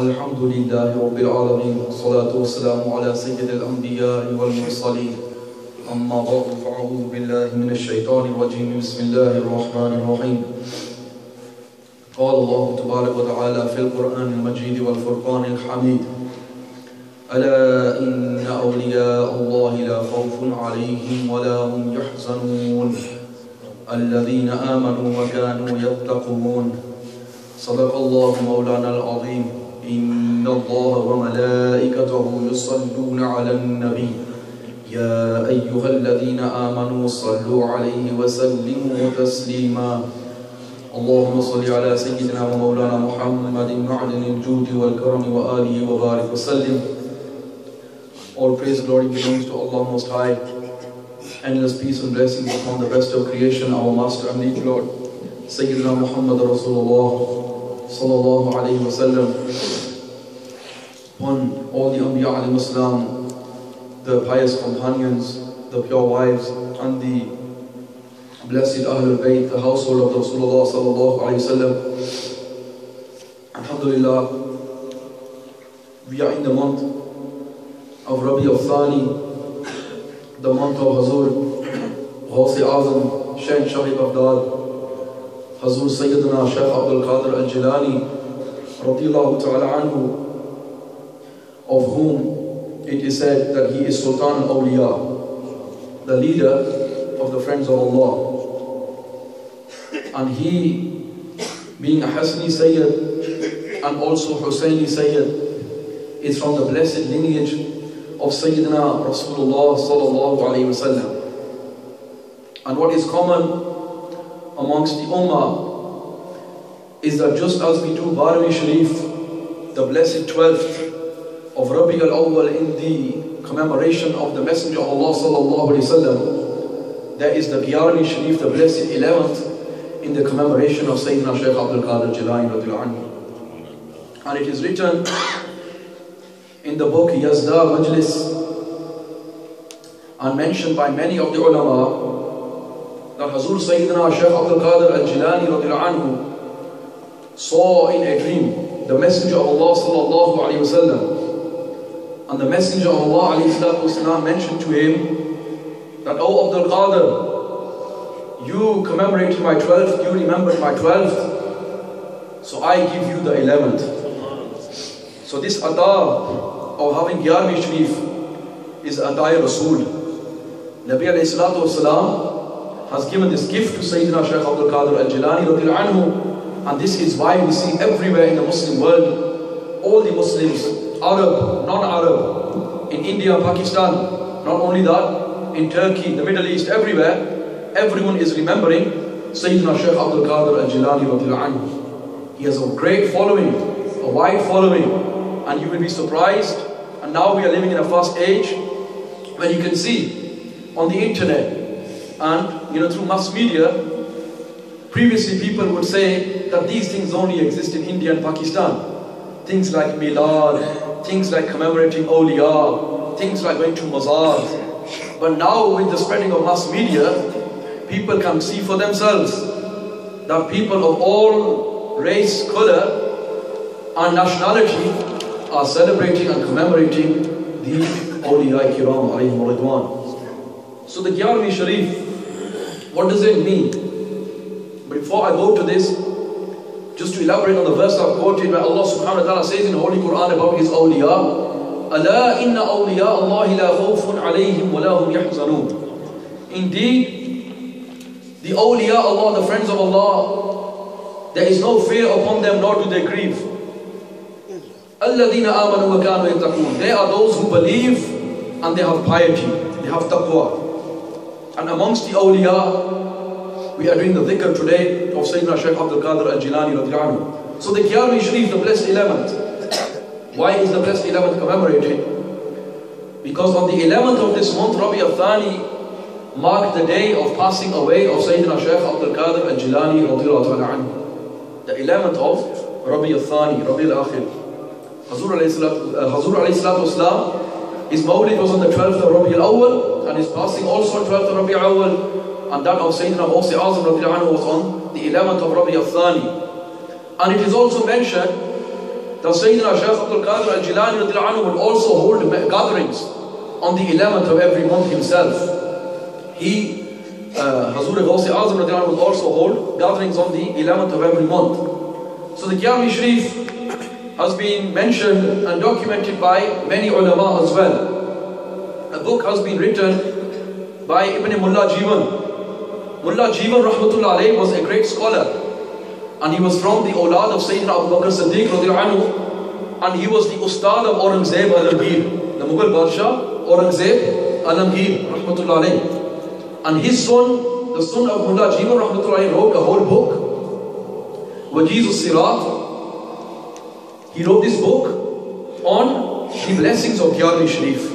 الحمد لله رب العالمين والصلاة والسلام على سيد الأنبياء والمرسلين أما بعد فأعوذ بالله من الشيطان الرجيم بسم الله الرحمن الرحيم قال الله تبارك وتعالى في القرآن المجيد والفرقان الحميد ألا إن أولياء الله لا خوف عليهم ولا هم يحزنون الذين آمنوا وكانوا يتقون صدق الله مولانا العظيم إن الله وملائكته يصلون على النبي يا أيها الذين آمنوا صلوا عليه وسلموا تسليما اللهم صل على سيدنا ومولانا محمد معدن الجود والكرم وآله وبارك وسلم All praise and glory belongs to Allah Most High. Endless peace and blessings upon the best of creation, our Master and Lead Lord, Sayyidina Muhammad Rasulullah sallallahu alayhi wa sallam. Upon all the Anbiya alayhi the pious companions, the pure wives, and the blessed Ahlul Bayt, the household of Rasulullah sallallahu alayhi wa sallam. Alhamdulillah, we are in the month of Rabi al-Thani, the month of Hazur, Ghaus Azam, Shaykh Shahid Abdal, Hazur Sayyidina Shaykh Abdul Qadir al-Jilani, radiyallahu ta'ala anhu, of whom it is said that he is Sultan al-Awliya, the leader of the friends of Allah. And he, being a Hasni Sayyid and also Husayni Sayyid, is from the blessed lineage of Sayyidina Rasulullah sallallahu alayhi wasallam. And what is common amongst the Ummah is that just as we do Barawi Sharif, the blessed 12th of Rabi al-Awwal in the commemoration of the Messenger of Allah sallallahu wasallam, there is the Gyarvi Sharif, the blessed 11th, in the commemoration of Sayyidina Shaykh Abdul Qadir Jilani anhu. And it is written in the book Yazda Majlis and mentioned by many of the ulama that Hazur Sayyidina Shaykh Abdul Qadir al-Jilani anhu saw in a dream the Messenger of Allah sallallahu alayhi wasallam and the Messenger of Allah wasallam mentioned to him that, Oh Abdul Qadir, you commemorated my 12th, you remembered my 12th, so I give you the 11th. So this adab of having Gyarvi Sharif is adai Rasul. Nabi salatu has given this gift to Sayyidina Shaykh Abdul Qadir al-Jilani and this is why we see everywhere in the Muslim world, all the Muslims, Arab, non-Arab, in India, Pakistan, not only that, in Turkey, the Middle East, everywhere, everyone is remembering Sayyidina Shaykh Abdul Qadir al-Jilani. He has a great following, a wide following, and you will be surprised. And now we are living in a fast age where you can see on the internet and you know through mass media. Previously, people would say that these things only exist in India and Pakistan. Things like milad, things like commemorating awliya, things like going to mazars. But now, with the spreading of mass media, people can see for themselves that people of all race, color, and nationality are celebrating and commemorating the awliya kiram alayhim ridwan. So the Gyarvi Sharif, what does it mean? Before I go to this, just to elaborate on the verse I've quoted where Allah subhanahu wa ta'ala says in the Holy Quran about His awliya, أَلَا إِنَّ أَوْلِيَاءَ اللَّهِ لَا خَوْفٌ عَلَيْهِمْ وَلَا هُمْ يَحْزَنُونَ Indeed, the awliya Allah, the friends of Allah, there is no fear upon them nor do they grieve. الَّذِينَ آمَنُوا وَكَانُوا يَتَّقُونَ They are those who believe and they have piety, they have taqwa. And amongst the awliya, we are doing the dhikr today of Sayyidina Shaykh Abdul Qadir al-Jilani radiallahu So the Gyarvi Sharif, the blessed 11th. Why is the blessed 11th commemorated? Because on the 11th of this month, Rabi al-Thani marked the day of passing away of Sayyidina Shaykh Abdul Qadir al-Jilani radiallahu The 11th of Rabi al-Thani, Rabi al-Akhir. Hazur alayhi salatu uh, wasalam, his mawlid was on the 12th of Rabi al-Awwal and his passing also on 12th of Rabi al-Awwal and that of Sayyidina Ghaus Azam was on the 11th of Rabi al-Thani. And it is also mentioned that Sayyidina Shaykh Abdul Qadir al-Jilani anhu would also hold gatherings on the 11th of every month himself. He, uh, Hazur Azam would also hold gatherings on the 11th of every month. So the Gyarvi Sharif has been mentioned and documented by many ulama as well. A book has been written by Ibn Mullah Jivan. Mullah Jivan Rahmatullah was a great scholar. And he was from the awlad of Sayyidina Abu Bakr Siddiq anhu, and he was the ustad of Aurangzeb Alamgir, the Mughal Badshah Aurangzeb Alamgir Rahmatullah And his son, the son of Mullah Jivan Rahmatullah wrote a whole book, Wajiz Sirat. He wrote this book on the blessings of Gyarvi Sharif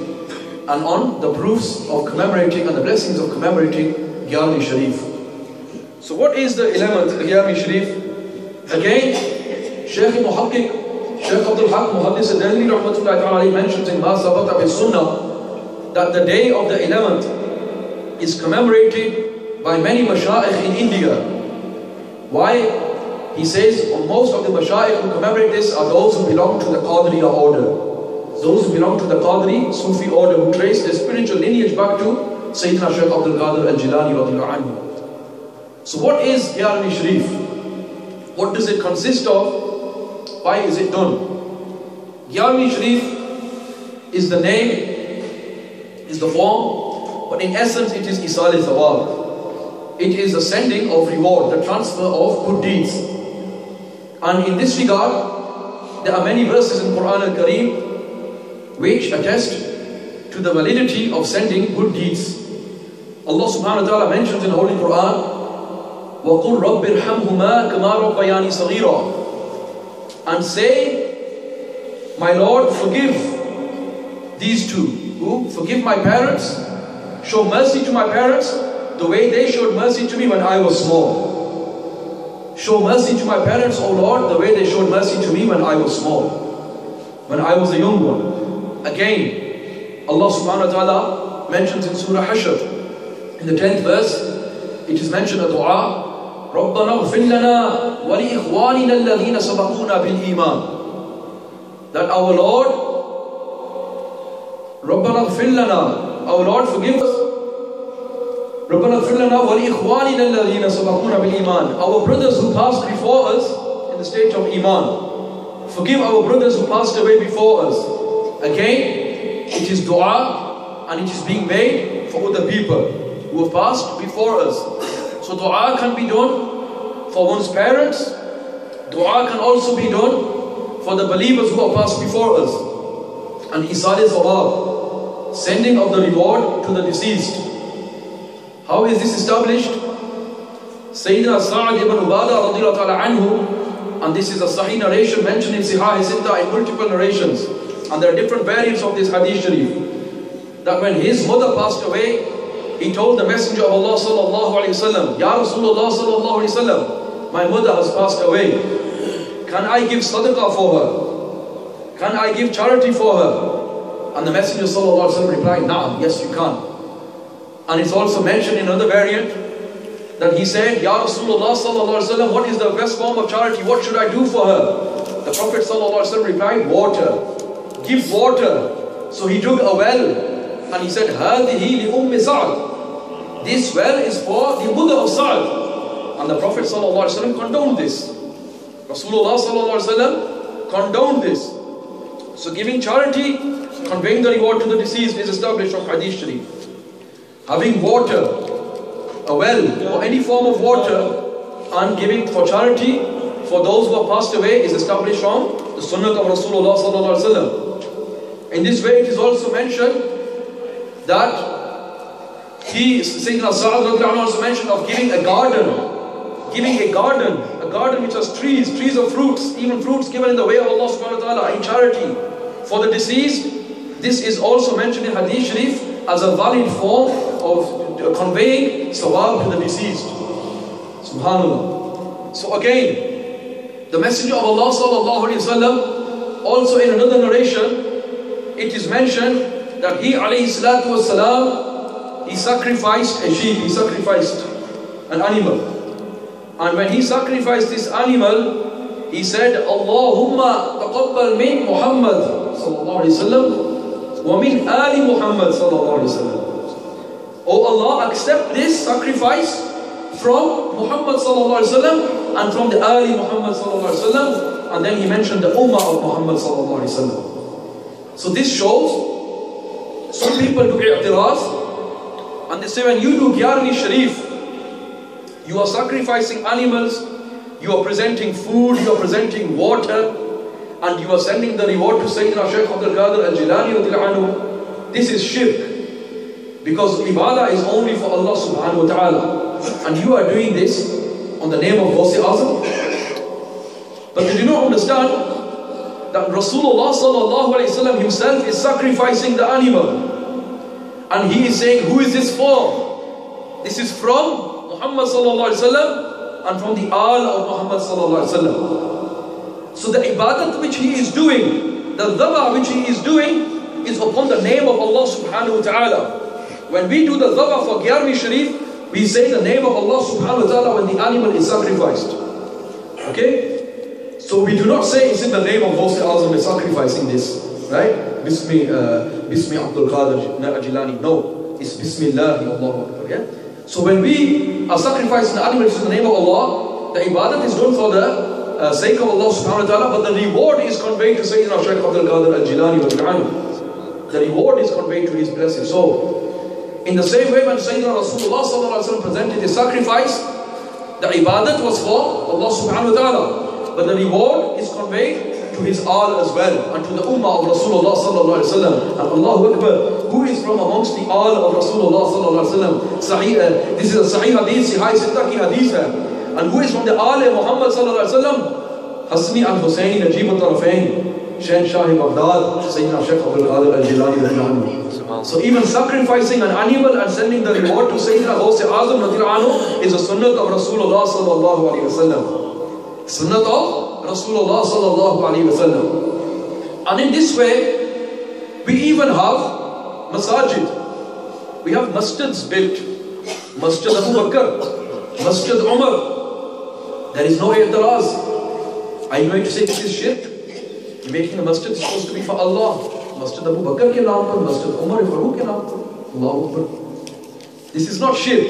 and on the proofs of commemorating and the blessings of commemorating Gyarvi Sharif. So what is the 11th Gyarni Sharif? Again, Shaykh Muhakkik, Shaykh Abdul Haq Muhaddis al-Delhi rahmatullahi mentions in Ma Sabata bin Sunnah that the day of the 11th is commemorated by many mashayikh in India. Why? He says most of the mashayikh who commemorate this are those who belong to the Qadriya order. Those who belong to the Qadri Sufi order who trace their spiritual lineage back to Sayyidina Shaykh Abdul Qadir al-Jilani anhu. So what is Gyarvi Sharif? What does it consist of? Why is it done? Gyarvi Sharif is the name, is the form, but in essence it is Isal Thawab. It is the sending of reward, the transfer of good deeds. And in this regard, there are many verses in Quran al-Kareem which attest to the validity of sending good deeds. Allah subhanahu wa ta'ala mentions in the Holy Quran وَقُلْ رَبِّ ارْحَمْهُمَا كَمَا رَبَّيَانِ صَغِيرًا And say, My Lord, forgive these two. Who? Forgive my parents. Show mercy to my parents the way they showed mercy to me when I was small. Show mercy to my parents, O Lord, the way they showed mercy to me when I was small. When I was a young one. Again, Allah subhanahu wa ta'ala mentions in Surah Hashr, in the 10th verse, it is mentioned a dua ربنا اغفر لنا ولإخواننا الذين سبقونا بالإيمان that our Lord ربنا اغفر لنا our Lord forgive us ربنا اغفر لنا ولإخواننا الذين سبقونا بالإيمان our brothers who passed before us in the state of Iman forgive our brothers who passed away before us again it is dua and it is being made for other people who have passed before us so dua can be done for one's parents. Dua can also be done for the believers who have passed before us. And Isal Sawab, sending of the reward to the deceased. How is this established? Sayyidina Sa'ad ibn Ubadah anhu, and this is a Sahih narration mentioned in Sihah Sitta in multiple narrations. And there are different variants of this hadith sharif. That when his mother passed away, he told the Messenger of Allah sallallahu alayhi wasallam, Ya Rasulullah sallallahu alayhi wasallam, my mother has passed away. Can I give sadaqah for her? Can I give charity for her? And the Messenger sallallahu alayhi wasallam replied, Naam, yes you can. And it's also mentioned in another variant that he said, Ya Rasulullah sallallahu alayhi wasallam, what is the best form of charity? What should I do for her? The Prophet sallallahu alayhi wasallam replied, water give water. So he took a well and he said, هَذِهِ لِأُمِّ Sa'ad. This well is for the mother of Sa'ad. And the Prophet ﷺ condoned this. Rasulullah ﷺ condoned this. So giving charity, conveying the reward to the deceased is established from Hadith Sharif. Having water, a well, or any form of water, and giving for charity for those who have passed away is established from the Sunnah of Rasulullah ﷺ. In this way, it is also mentioned that he, Sayyidina Sa'ad also mentioned of giving a garden, giving a garden, a garden which has trees, trees of fruits, even fruits given in the way of Allah subhanahu wa ta'ala in charity for the deceased. This is also mentioned in Hadith Sharif as a valid form of conveying sawab to the deceased. Subhanallah. So again, the Messenger of Allah sallallahu alayhi wa also in another narration, it is mentioned that he alayhi salatu wasalam, he sacrificed a sheep, he sacrificed an animal. And when he sacrificed this animal, he said, Allahumma taqabbal min Muhammad sallallahu alayhi wasallam wa min ali Muhammad sallallahu alayhi wasallam. Oh Allah, accept this sacrifice from Muhammad sallallahu alayhi wasallam and from the ali Muhammad sallallahu alayhi wasallam. And then he mentioned the ummah of Muhammad sallallahu alayhi wasallam. So this shows some people do i'tiraz and they say when you do Gyarvi Sharif, you are sacrificing animals, you are presenting food, you are presenting water, and you are sending the reward to Sayyidina Shaykh Abdul Qadir al-Jilani This is shirk. Because ibadah is only for Allah subhanahu wa ta'ala. And you are doing this on the name of Ghusi Azam. But they do not understand that Rasulullah sallallahu himself is sacrificing the animal. And he is saying, who is this for? This is from Muhammad sallallahu wasallam and from the al of Muhammad sallallahu wasallam. So the ibadat which he is doing, the dhabah which he is doing, is upon the name of Allah subhanahu wa ta'ala. When we do the dhabah for Gyarvi Sharif, we say the name of Allah subhanahu wa ta'ala when the animal is sacrificed. Okay? So we do not say it's in the name of Ghusi Azam is sacrificing this. Right? Bismi, uh, Bismi Abdul Qadir Jilani. No. It's Bismillah, Allahu Akbar. Yeah? So when we are sacrificing the animals in the name of Allah, the ibadat is done for the uh, sake of Allah subhanahu wa ta'ala, but the reward is conveyed to Sayyidina Shaykh Abdul Qadir al-Jilani The reward is conveyed to his blessing. So, in the same way when Sayyidina Rasulullah presented his sacrifice, the ibadat was for Allah subhanahu wa ta'ala, but the reward is conveyed to his all as well, and to the ummah of Rasulullah sallallahu alaihi wasallam. And Allahu Akbar, who is from amongst the all of Rasulullah sallallahu alaihi wasallam? Sahih, uh, this is a Sahih Hadith, Sahih Sitta ki Hadith hai. And who is from the all of Muhammad sallallahu alaihi wasallam? Hasni al-Husaini Najib al-Tarafain, Shahin Shah Baghdad, Sayyidina Shaykh Abdul Qadir al-Jilani So even sacrificing an animal and sending the reward to Sayyidina Ghaus Azam is a sunnah of Rasulullah sallallahu alaihi wasallam. Sunnah of Rasulullah sallallahu alayhi wasallam. And in this way, we even have masajid. We have masjids built. Masjid Abu Bakr, Masjid Umar. There is no i'tiraz. Are you going to say this is shirk? You're making the masjid supposed to be for Allah. Masjid Abu Bakr ke naam par, Masjid Umar Farouk ke naam par. Allahu Akbar. This is not shirk.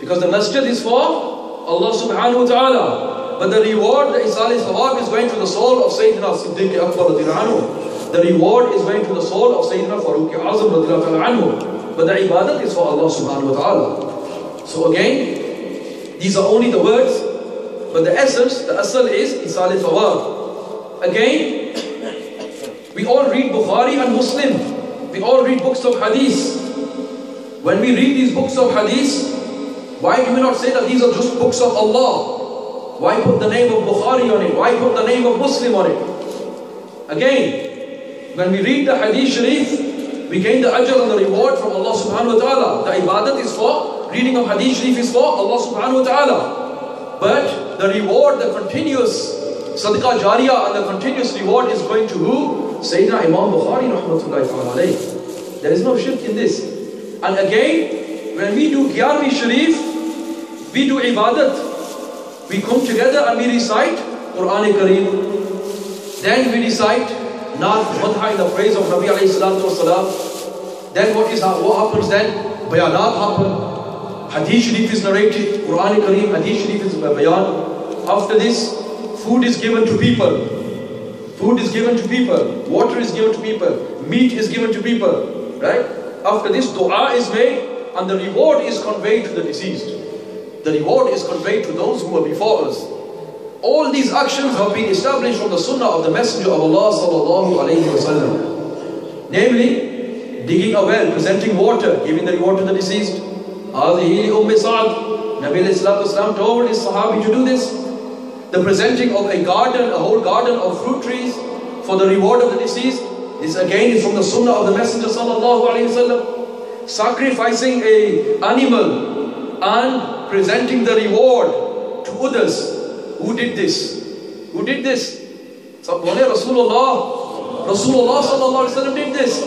Because the masjid is for Allah subhanahu wa ta'ala. But the reward, the Isali Sawab is going to the soul of Sayyidina Siddiq Akbar anhu. The reward is going to the soul of Sayyidina Farooq Azam anhu. But the ibadat is for Allah subhanahu wa ta'ala. So again, these are only the words, but the essence, the asal is Isali Sawab. Again, we all read Bukhari and Muslim. We all read books of hadith. When we read these books of hadith, why do we not say that these are just books of Allah? Why put the name of Bukhari on it? Why put the name of Muslim on it? Again, when we read the Hadith Sharif, we gain the ajr and the reward from Allah subhanahu wa ta'ala. The ibadat is for, reading of Hadith Sharif is for Allah subhanahu wa ta'ala. But the reward, the continuous sadaqah jariyah and the continuous reward is going to who? Sayyidina Imam Bukhari rahmatullahi. There is no shirk in this. And again, when we do Gyarvi Sharif, we do ibadat we come together and we recite Quran Kareem. Then we recite Naat Madha in the praise of Nabi alayhi salatu wasalam. Then what is what happens then? Bayanat happen. Hadith Sharif is narrated. Quran Kareem, Hadith Sharif is bayan. After this, food is given to people. Food is given to people. Water is given to people. Meat is given to people. Right? After this, dua is made and the reward is conveyed to the deceased the reward is conveyed to those who were before us. All these actions have been established from the sunnah of the Messenger of Allah sallallahu alayhi. Namely, digging a well, presenting water, giving the reward to the deceased. Hadhihi Umm Sa'ad, Nabi Islam told his Sahabi to do this. The presenting of a garden, a whole garden of fruit trees for the reward of the deceased. This again is from the sunnah of the Messenger sallallahu alayhi wasallam. Sacrificing a animal and presenting the reward to others. Who did this? Who did this? Rasulullah. Rasulullah sallallahu alaihi wasallam did this.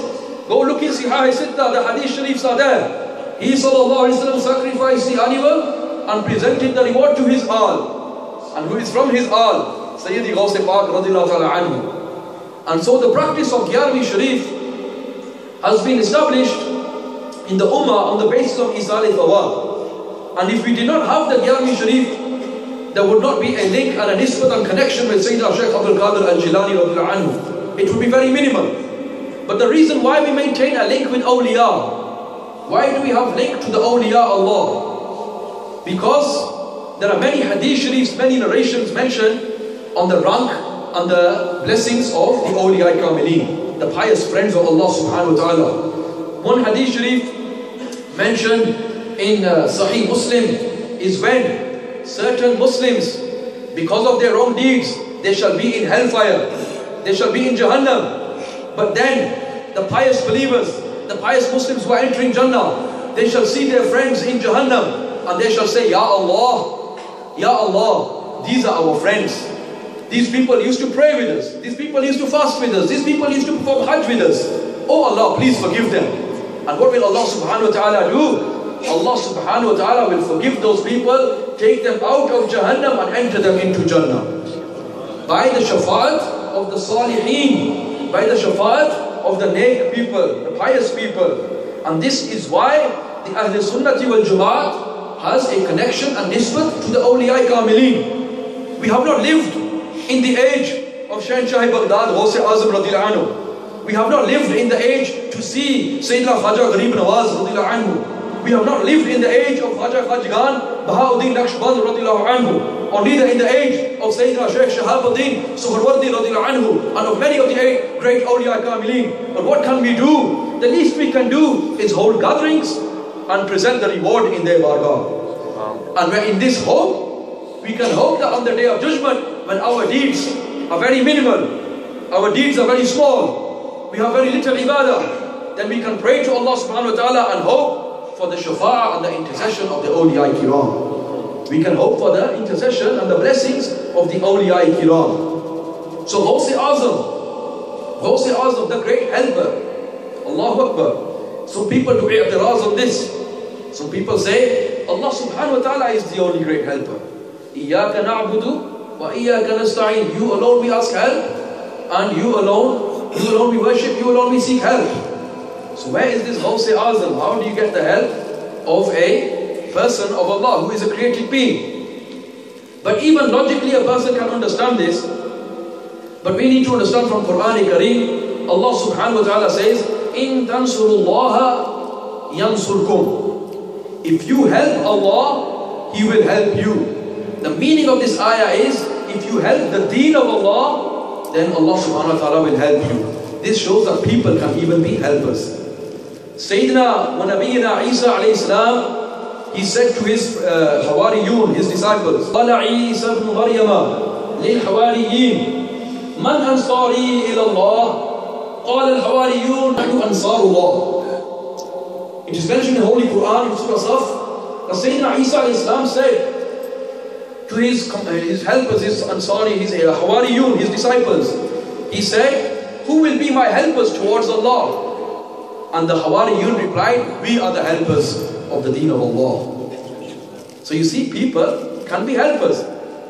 Go look in Sihah Sitta, the Hadith Sharifs are there. He sallallahu alaihi wasallam sacrificed the animal and presented the reward to his all. And who is from his all? Sayyidi Ghaus Pak radiallahu ta'ala anhu. And so the practice of Gyarvi Sharif has been established in the Ummah on the basis of Isal Sawab. And if we did not have the Gyarvi Sharif, there would not be a link and a nisbat and connection with Sayyidina Shaykh Abdul Qadir al-Jilani anhu. It would be very minimal. But the reason why we maintain a link with awliya, why do we have link to the awliya Allah? Because there are many hadith sharifs, many narrations mentioned on the rank and the blessings of the awliya kamilin, the pious friends of Allah subhanahu wa ta'ala. One hadith sharif mentioned in uh, Sahih Muslim is when certain Muslims, because of their wrong deeds, they shall be in hellfire, they shall be in Jahannam. But then the pious believers, the pious Muslims who are entering Jannah, they shall see their friends in Jahannam and they shall say, Ya Allah, Ya Allah, these are our friends. These people used to pray with us. These people used to fast with us. These people used to perform Hajj with us. Oh Allah, please forgive them. And what will Allah subhanahu wa ta'ala do? Allah subhanahu wa ta'ala will forgive those people, take them out of Jahannam and enter them into Jannah. By the shafa'at of the salihin, by the shafa'at of the naik people, the pious people. And this is why the Ahl Sunnati wal Jamaat has a connection and nisbat to the awliya kamilin. We have not lived in the age of Shahin Shah Baghdad, Ghaus Azam radiallahu anhu. We have not lived in the age to see Sayyidina Khaja Gharib Nawaz radiallahu anhu. We have not lived in the age of Khaja Khajgan, Bahauddin Naqshband anhu, or neither in the age of Sayyidina Shaykh Shahabuddin radiallahu anhu, and of many of the eight great awliya kamilin. But what can we do? The least we can do is hold gatherings and present the reward in their bargah. And in this hope, we can hope that on the day of judgment, when our deeds are very minimal, our deeds are very small, we have very little ibadah, then we can pray to Allah subhanahu wa ta'ala and hope for the shafa and the intercession of the awliya kiram. We can hope for the intercession and the blessings of the awliya kiram. So Ghosi Azam, Ghosi Azam, the great helper, Allahu Akbar. Some people do i'tiraz on this. Some people say, Allah subhanahu wa ta'ala is the only great helper. Iyaka na'budu wa iyaka nasta'in. You alone we ask help and you alone, you alone we worship, you alone we seek help. So where is this Ghaus Azam? How do you get the help of a person of Allah who is a created being? But even logically a person can understand this. But we need to understand from Quran Kareem, Allah subhanahu wa ta'ala says, In tansurullaha yansurkum. If you help Allah, He will help you. The meaning of this ayah is, if you help the deen of Allah, then Allah subhanahu wa ta'ala will help you. This shows that people can even be helpers. Sayyidina wa Nabiyyina Isa alayhi salam, he said to his uh, Hawariyun, his disciples, قال عيسى ابن مريم للحواريين من أنصاري إلى الله؟ قال الحواريون نحن أنصار الله. It is mentioned in the Holy Quran in Surah Saf that Sayyidina Isa alayhi salam said to his, his helpers, his Ansari, his uh, Hawariyun, his disciples, he said, Who will be my helpers towards Allah? And the Hawariyun replied, We are the helpers of the deen of Allah. So you see, people can be helpers.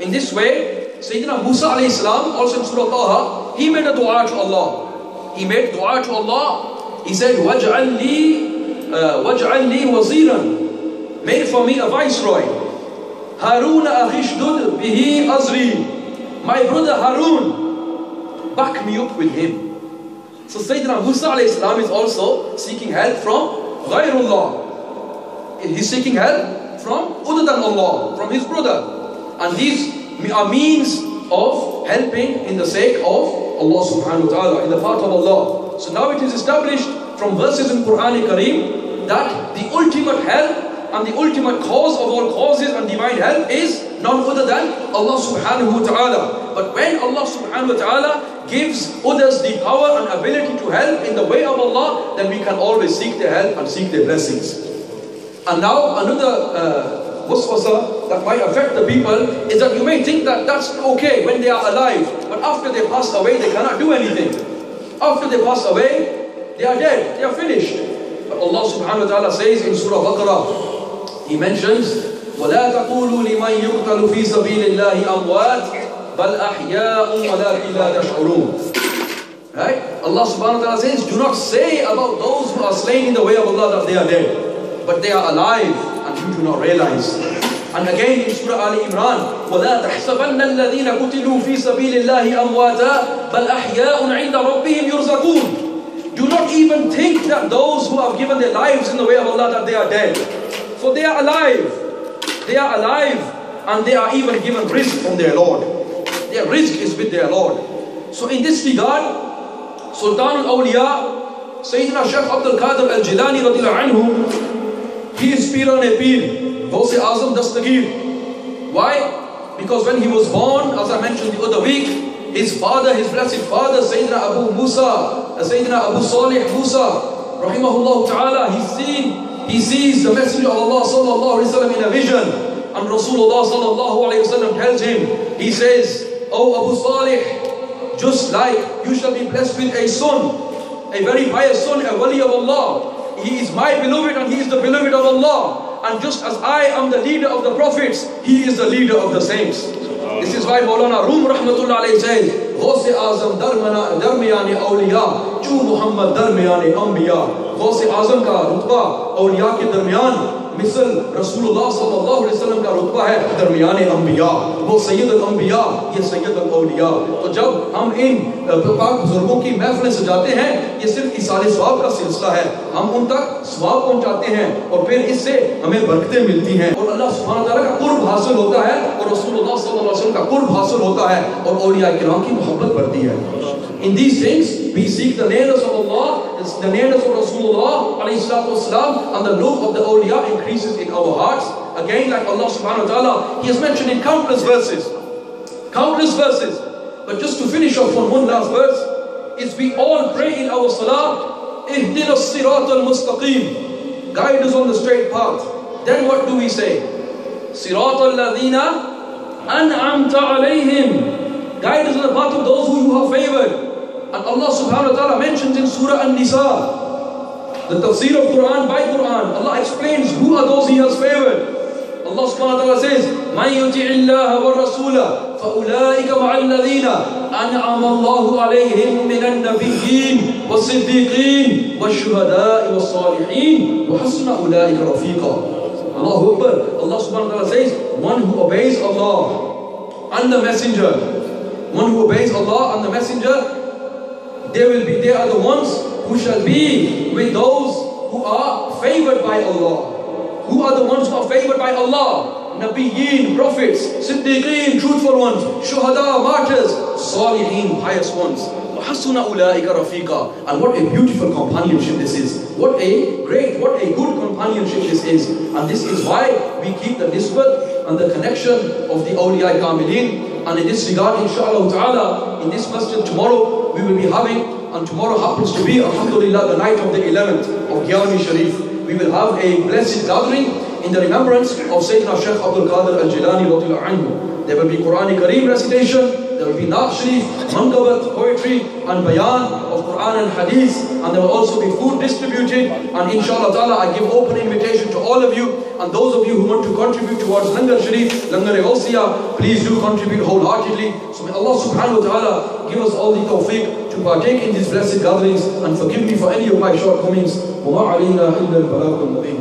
In this way, Sayyidina Musa alayhi salam, also in Surah Taha, he made a dua to Allah. He made dua to Allah. He said, وَاجْعَلْ لِي uh, وَاجْعَلْ لِي وَزِيرًا Make for me a viceroy. Harun أَخِشْدُدْ bihi azri. My brother Harun, back me up with him. So Sayyidina Musa salam is also seeking help from Ghairullah. He's seeking help from other than Allah, from his brother. And these are means of helping in the sake of Allah subhanahu wa ta'ala, in the path of Allah. So now it is established from verses in Quran Kareem that the ultimate help and the ultimate cause of all causes and divine help is none other than Allah subhanahu wa ta'ala. But when Allah subhanahu wa ta'ala gives others the power and ability to help in the way of Allah, then we can always seek their help and seek their blessings. And now another uh, waswasa that might affect the people is that you may think that that's okay when they are alive, but after they pass away, they cannot do anything. After they pass away, they are dead, they are finished. But Allah subhanahu wa ta'ala says in Surah Baqarah, He mentions, وَلَا تَقُولُوا لِمَنْ يُقْتَلُ فِي سَبِيلِ اللَّهِ أَمْوَاتٍ بل أحياء ولكن لا تشعرون Right? Allah subhanahu wa ta'ala says, do not say about those who are slain in the way of Allah that they are dead. But they are alive and you do not realize. And again in Surah Ali Imran, وَلَا تَحْسَبَنَّ الَّذِينَ قُتِلُوا فِي سَبِيلِ اللَّهِ أَمْوَاتًا بَلْ أَحْيَاءٌ عِنْدَ رَبِّهِمْ يُرْزَقُونَ Do not even think that those who have given their lives in the way of Allah that they are dead. For they are alive. They are alive and they are even given rizq from their Lord. Their rizq is with their Lord. So in this regard, Sultan al-Awliya, Sayyidina Shaykh Abdul Qadir al-Jilani anhu, he is Piran e Pir, Ghaus Azam Dastagir. Why? Because when he was born, as I mentioned the other week, his father, his blessed father, Sayyidina Abu Musa, uh, Sayyidina Abu Salih Musa, rahimahullah ta'ala, he's seen, he sees the Messenger of Allah sallallahu alayhi wa in a vision. And Rasulullah sallallahu alayhi wa tells him, he says, O Abu Salih, just like you shall be blessed with a son, a very pious son, a wali of Allah. He is my beloved and he is the beloved of Allah. And just as I am the leader of the prophets, he is the leader of the saints. This is why Maulana Rum Rahmatullah alayhi says, Ghose Azam Darmiyani Awliya, Chu Muhammad Darmiyani Ambiya. Ghose Azam ka rutba, Awliya ke darmiyan, مثل رسول اللہ صلی اللہ علیہ وسلم کا رتبہ ہے درمیان انبیاء، وہ سید الانبیاء، یہ سید الاولیاء۔ تو جب ہم ان پاک بزرگوں کی محفلیں سجاتے ہیں، یہ صرف عیسال ثواب کا سلسلہ ہے۔ ہم ان تک ثواب پہنچاتے ہیں اور پھر اس سے ہمیں برکتیں ملتی ہیں۔ اور اللہ سبحانہ تعالیٰ کا قرب حاصل ہوتا ہے اور رسول اللہ صلی اللہ علیہ وسلم کا قرب حاصل ہوتا ہے اور اولیاء کرام کی محبت بڑھتی ہے۔ In these things we seek the name of Allah the nearness of Rasulullah والسلام, and the love of the awliya increases in our hearts. Again, like Allah subhanahu wa ta'ala, He has mentioned in countless verses. Countless verses. But just to finish off on one last verse, is we all pray in our salah, Ihdina sirat al-mustaqim. Guide us on the straight path. Then what do we say? Sirat al-ladhina an'amta alayhim. Guide us on the path of those who you have favored. And Allah subhanahu wa ta'ala mentions in Surah An-Nisa, the tafsir of Quran by Quran, Allah explains who are those He has favored. Allah subhanahu wa ta'ala says, من يطع الله والرسول فأولئك مع الذين أنعم الله عليهم من النبيين والصديقين والشهداء والصالحين وحسن أولئك رفيقا Allah Akbar. Allah subhanahu wa ta'ala says, one who obeys Allah and the messenger one who obeys Allah and the Messenger, they will be, they are the ones who shall be with those who are favored by Allah. Who are the ones who are favored by Allah? Nabiyeen, prophets, Siddiqeen, truthful ones, Shuhada, martyrs, Salihin, pious ones. And what a beautiful companionship this is. What a great, what a good companionship this is. And this is why we keep the nisbat and the connection of the awliya kamilin and in this regard, inshallah ta'ala, in this masjid tomorrow, we will be having, and tomorrow happens to be, alhamdulillah, the night of the 11th of Gyarvi Sharif. We will have a blessed gathering in the remembrance of Sayyidina Shaykh Abdul Qadir al-Jilani. There will be Quran Kareem recitation, there will be Naat Sharif, Manqabat, poetry and Bayan of Quran and Hadith and there will also be food distributed and inshallah ta'ala I give open invitation to all of you and those of you who want to contribute towards Langar Sharif, Langar Gausiya, please do contribute wholeheartedly. So may Allah subhanahu wa ta'ala give us all the tawfiq to partake in these blessed gatherings and forgive me for any of my shortcomings. وَمَا عَلَيْنَا إِلَّا الْبَلَاغُ الْمُبِينَ